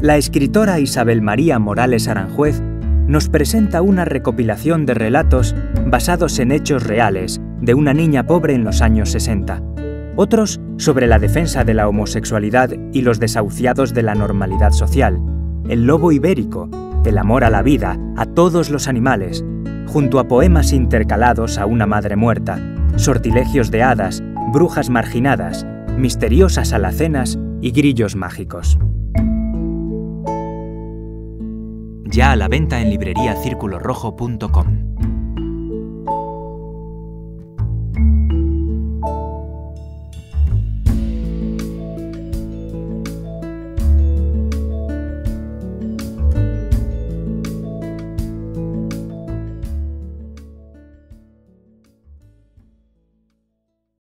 la escritora Isabel María Morales Aranjuez nos presenta una recopilación de relatos basados en hechos reales de una niña pobre en los años 60. Otros sobre la defensa de la homosexualidad y los desahuciados de la normalidad social, el lobo ibérico, el amor a la vida, a todos los animales, junto a poemas intercalados a una madre muerta, sortilegios de hadas, brujas marginadas, misteriosas alacenas y grillos mágicos. Ya a la venta en libreriacirculorrojo.com.